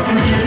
to you.